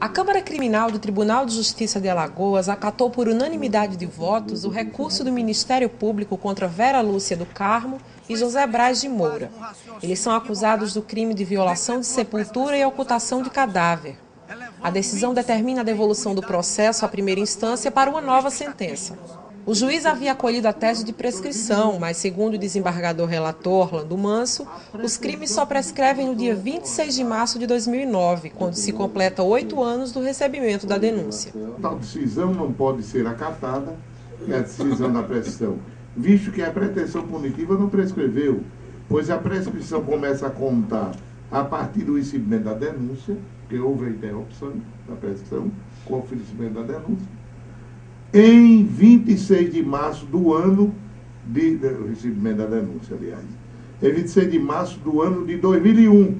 A Câmara Criminal do Tribunal de Justiça de Alagoas acatou por unanimidade de votos o recurso do Ministério Público contra Vera Lúcia do Carmo e José Braz de Moura. Eles são acusados do crime de violação de sepultura e ocultação de cadáver. A decisão determina a devolução do processo à primeira instância para uma nova sentença. O juiz havia acolhido a tese de prescrição, mas, segundo o desembargador relator Orlando Manso, os crimes só prescrevem no dia 26 de março de 2009, quando se completa oito anos do recebimento da denúncia. Tal decisão não pode ser acatada, é a decisão da prescrição, visto que a pretensão punitiva não prescreveu, pois a prescrição começa a contar a partir do recebimento da denúncia, que houve a interrupção da prescrição, com o oferecimento da denúncia, em 26 de março do ano de, de recebimento da denúncia, aliás, em 26 de março do ano de 2001